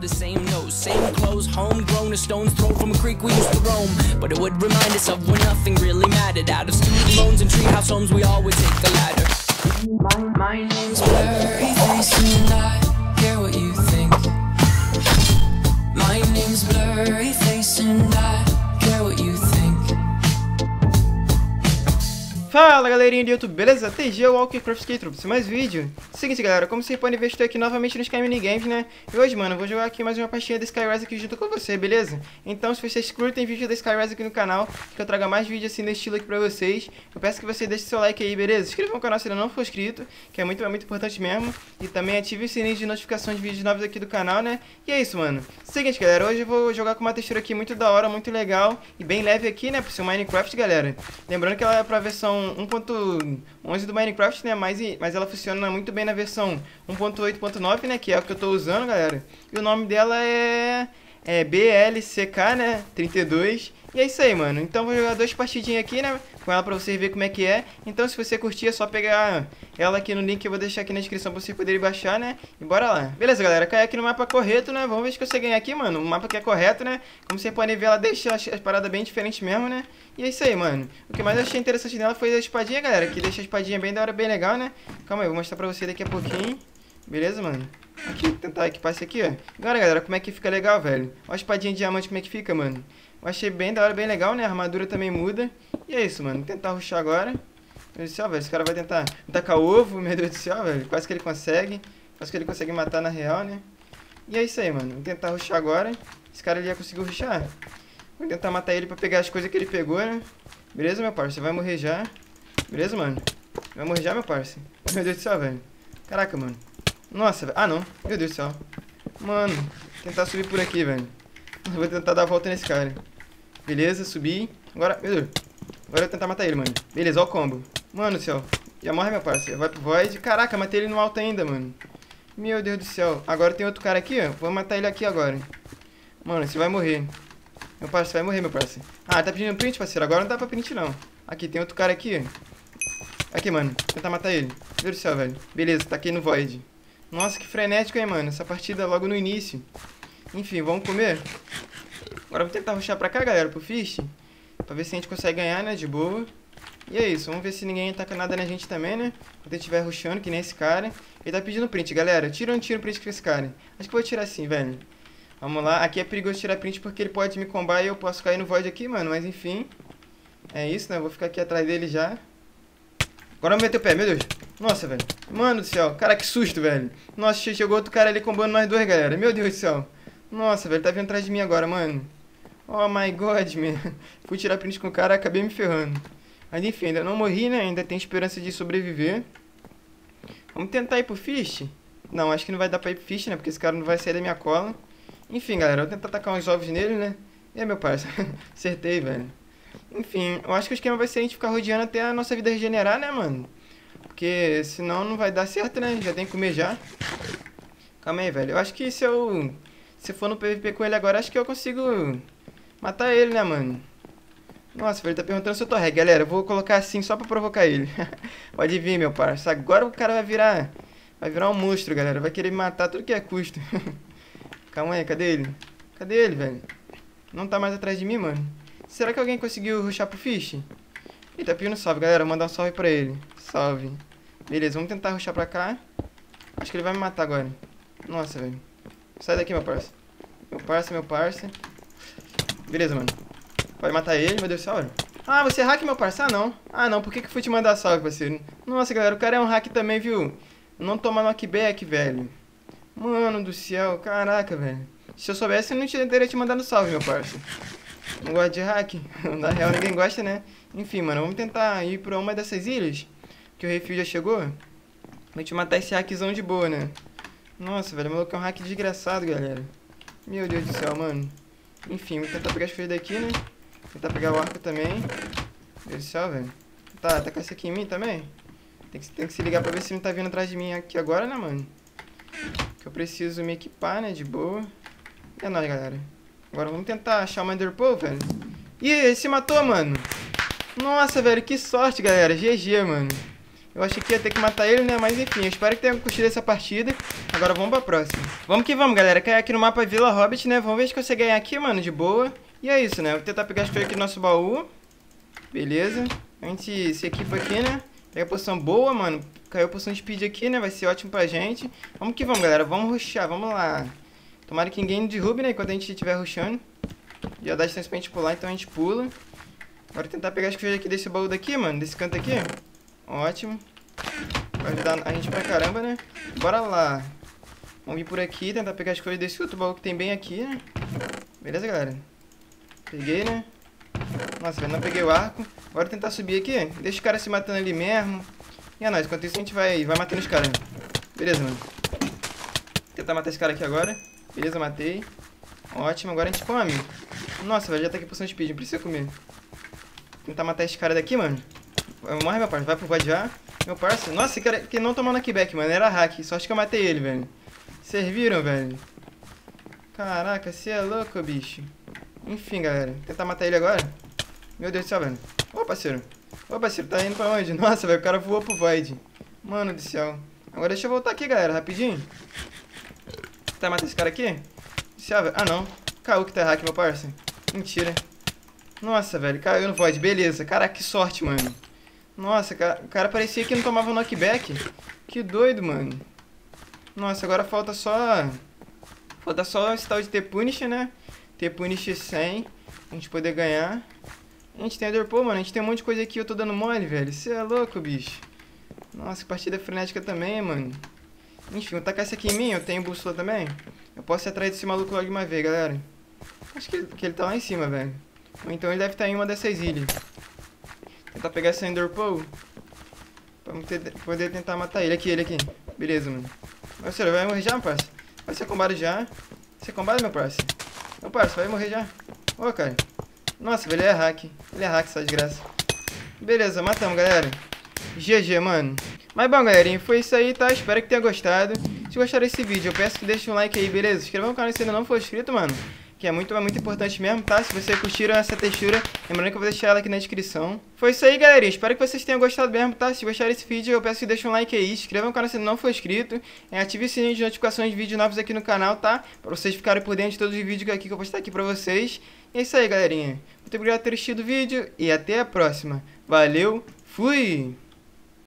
the same nose, same clothes, homegrown, a stone's throw from a creek we used to roam. But it would remind us of when nothing really mattered. Out of student loans and treehouse homes, we all would take the ladder. My, my name's Blurry Face, Fala galerinha do YouTube, beleza? TG Walkercraft Skate trouxe mais vídeo. Seguinte galera, como vocês podem ver, estou aqui novamente no Sky Minigames, né? E hoje, mano, vou jogar aqui mais uma partida da Skyrise aqui junto com você, beleza? Então, se vocês curtem vídeo da Skyrise aqui no canal, que eu traga mais vídeos assim desse estilo aqui pra vocês, eu peço que você deixe seu like aí, beleza? Inscreva no canal se ainda não for inscrito, que é muito, é muito importante mesmo. E também ative o sininho de notificações de vídeos novos aqui do canal, né? E é isso, mano. Seguinte, galera, hoje eu vou jogar com uma textura aqui muito da hora, muito legal e bem leve aqui, né? Pro seu Minecraft, galera. Lembrando que ela é pra versão 1.11 do Minecraft, né? Mas, mas ela funciona muito bem na versão 1.8.9, né? Que é o que eu tô usando, galera. E o nome dela é, é BLCK, né? 32. E é isso aí, mano. Então vou jogar duas partidinhas aqui, né? Com ela pra vocês verem como é que é. Então se você curtir é só pegar ela aqui no link que eu vou deixar aqui na descrição pra vocês poderem baixar, né? E bora lá. Beleza, galera. Cai aqui no mapa correto, né? Vamos ver se você ganha aqui, mano. O mapa que é correto, né? Como vocês podem ver, ela deixa as, as paradas bem diferentes mesmo, né? E é isso aí, mano. O que mais eu achei interessante nela foi a espadinha, galera. Que deixa a espadinha bem da hora, bem legal, né? Calma aí, vou mostrar pra você daqui a pouquinho. Beleza, mano? Aqui, tentar equipar isso aqui, ó. Agora, galera, como é que fica legal, velho? Olha a espadinha de diamante como é que fica, mano. Eu achei bem da hora, bem legal, né? A armadura também muda. E é isso, mano. Vou tentar ruxar agora. Meu Deus do céu, velho. Esse cara vai tentar tacar ovo, meu Deus do céu, velho. Quase que ele consegue. Quase que ele consegue matar na real, né? E é isso aí, mano. Vou tentar ruxar agora. Esse cara ele já conseguiu ruxar. Vou tentar matar ele pra pegar as coisas que ele pegou, né? Beleza, meu parceiro? Você vai morrer já. Beleza, mano? Vai morrer já, meu parceiro? Meu Deus do céu, velho. Caraca, mano. Nossa, velho. Ah, não. Meu Deus do céu. Mano, tentar subir por aqui, velho. Vou tentar dar a volta nesse cara. Beleza, subi. Agora, meu Deus. Agora eu vou tentar matar ele, mano. Beleza, ó o combo. Mano do céu. Já morre, meu parceiro. Vai pro Void. Caraca, matei ele no alto ainda, mano. Meu Deus do céu. Agora tem outro cara aqui, ó. Vou matar ele aqui agora. Mano, você vai morrer. Meu parceiro, vai morrer, meu parceiro. Ah, tá pedindo print, parceiro. Agora não dá pra print, não. Aqui, tem outro cara aqui. Aqui, mano. Vou tentar matar ele. Meu Deus do céu, velho. Beleza, aqui no Void. Nossa, que frenético, hein, mano. Essa partida logo no início. Enfim, vamos comer. Agora vamos tentar ruxar pra cá, galera, pro Fish. Pra ver se a gente consegue ganhar, né, de boa. E é isso, vamos ver se ninguém ataca nada na gente também, né? Quando ele estiver ruxando, que nem esse cara. Ele tá pedindo print, galera. Tira ou não tira o print com esse cara? Acho que vou tirar sim, velho. Vamos lá. Aqui é perigoso tirar print porque ele pode me combar e eu posso cair no void aqui, mano. Mas enfim. É isso, né? Eu vou ficar aqui atrás dele já. Agora meter o pé, meu Deus. Nossa, velho. Mano do céu. Cara, que susto, velho. Nossa, chegou outro cara ali combando nós dois, galera. Meu Deus do céu. Nossa, velho. Tá vindo atrás de mim agora, mano. Oh my god, man. Fui tirar print com o cara, acabei me ferrando. Mas enfim, ainda não morri, né? Ainda tem esperança de sobreviver. Vamos tentar ir pro Fish? Não, acho que não vai dar pra ir pro Fish, né? Porque esse cara não vai sair da minha cola. Enfim, galera, eu vou tentar tacar uns ovos nele, né? E aí, meu parceiro? Acertei, velho. Enfim, eu acho que o esquema vai ser a gente ficar rodeando até a nossa vida regenerar, né, mano? Porque senão não vai dar certo, né? Já tem que comer já. Calma aí, velho. Eu acho que se eu... Se for no PVP com ele agora, acho que eu consigo matar ele, né, mano? Nossa, ele tá perguntando se eu tô reg. Galera, eu vou colocar assim só pra provocar ele. Pode vir, meu parceiro. Agora o cara vai virar... Vai virar um monstro, galera. Vai querer me matar tudo que é custo. Calma aí, cadê ele? Cadê ele, velho? Não tá mais atrás de mim, mano. Será que alguém conseguiu ruxar pro Fish? Ele tá pedindo salve, galera. Vou mandar um salve pra ele. Salve. Beleza, vamos tentar ruxar pra cá. Acho que ele vai me matar agora. Nossa, velho. Sai daqui, meu parça. Meu parça, meu parça. Beleza, mano. Pode matar ele, meu Deus olha. Ah, você é hack, meu parça? Ah, não. Ah, não. Por que que fui te mandar salve, parceiro? Nossa, galera, o cara é um hack também, viu? Não toma knockback, velho. Mano do céu, caraca, velho. Se eu soubesse, eu não teria te mandado salve, meu parça. Não gosto de hack. Na real, ninguém gosta, né? Enfim, mano, vamos tentar ir pra uma dessas ilhas. Que o refil já chegou. Pra gente matar esse hackzão de boa, né? Nossa, velho, o maluco é um hack desgraçado, galera. Meu Deus do céu, mano. Enfim, vou tentar pegar as coisas daqui, né? Tentar pegar o arco também. Meu Deus do céu, velho. Tá, tá com esse aqui em mim também? Tem que, tem que se ligar pra ver se não tá vindo atrás de mim aqui agora, né, mano? Que eu preciso me equipar, né, de boa. É nóis, galera. Agora vamos tentar achar o Enderpearl, velho. Ih, ele se matou, mano. Nossa, velho, que sorte, galera. GG, mano. Eu achei que ia ter que matar ele, né? Mas enfim, eu espero que tenham curtido essa partida. Agora vamos pra próxima. Vamos que vamos, galera. Cair aqui no mapa Vila Hobbit, né? Vamos ver se consegue ganhar aqui, mano, de boa. E é isso, né? Vou tentar pegar as coisas aqui no nosso baú. Beleza. A gente se equipa aqui, né? Pega a posição boa, mano. Caiu a de speed aqui, né? Vai ser ótimo pra gente. Vamos que vamos, galera. Vamos rushar. Vamos lá. Tomara que ninguém derrube, né? Enquanto a gente estiver rushando. Já dá distância pra gente pular, então a gente pula. Agora tentar pegar as coisas aqui desse baú daqui, mano. Desse canto aqui. Ótimo. Vai ajudar a gente pra caramba, né? Bora lá. Vamos vir por aqui, tentar pegar as coisas desse outro baú que tem bem aqui, né? Beleza, galera? Peguei, né? Nossa, velho, não peguei o arco. Agora tentar subir aqui. Deixa os caras se matando ali mesmo. E é nóis. Enquanto isso, a gente vai, vai matando os caras. Beleza, mano. Tentar matar esse cara aqui agora. Beleza, matei. Ótimo. Agora a gente come. Nossa, velho, já tá aqui poção de speed. Não precisa comer. Tentar matar esse cara daqui, mano. Morre, meu parceiro. Vai pro já. Meu parceiro. Nossa, esse cara que não tomou knockback, mano. Era hack. Só acho que eu matei ele, velho. Vocês viram, velho? Caraca, você é louco, bicho. Enfim, galera. Tentar matar ele agora. Meu Deus do céu, velho. Ô, parceiro. Ô, parceiro, tá indo pra onde? Nossa, velho, o cara voou pro Void. Mano do céu. Agora deixa eu voltar aqui, galera, rapidinho. Tentar matar esse cara aqui? Céu, velho. Ah, não. Caiu que tá hack, meu parceiro. Mentira. Nossa, velho, caiu no Void. Beleza. Caraca, que sorte, mano. Nossa, o cara parecia que não tomava knockback. Que doido, mano. Nossa, agora falta só... Falta só esse tal de T-Punish, né? ter punish 100, a gente poder ganhar. A gente tem Pô, mano, a gente tem um monte de coisa aqui, eu tô dando mole, velho. Você é louco, bicho. Nossa, que partida frenética também, mano. Enfim, vou tacar esse aqui em mim, eu tenho bússola também. Eu posso ir atrás desse maluco logo de uma vez, galera. Acho que ele, que ele tá lá em cima, velho. Ou então ele deve estar em uma dessas ilhas. Tentar pegar esse Enderpearl. Pra ter, poder tentar matar ele. Aqui, ele aqui. Beleza, mano. Você vai morrer já, parça? Vai ser combate já. Você combate, meu parceiro? Ô, parça, vai morrer já. Ô, cara. Nossa, velho, ele é hack. Ele é hack, essa desgraça. Beleza, matamos, galera. GG, mano. Mas bom, galerinha, foi isso aí, tá? Espero que tenha gostado. Se gostaram desse vídeo, eu peço que deixe um like aí, beleza? Inscreva no canal se ainda não for inscrito, mano. Que é muito, é muito importante mesmo, tá? Se vocês curtiram essa textura, lembrando que eu vou deixar ela aqui na descrição. Foi isso aí, galerinha. Espero que vocês tenham gostado mesmo, tá? Se gostaram desse vídeo, eu peço que deixe um like aí. Se inscreva no canal se não for inscrito. E ative o sininho de notificações de vídeos novos aqui no canal, tá? Pra vocês ficarem por dentro de todos os vídeos aqui que eu vou postar aqui pra vocês. E é isso aí, galerinha. Muito obrigado por ter assistido o vídeo e até a próxima. Valeu, fui!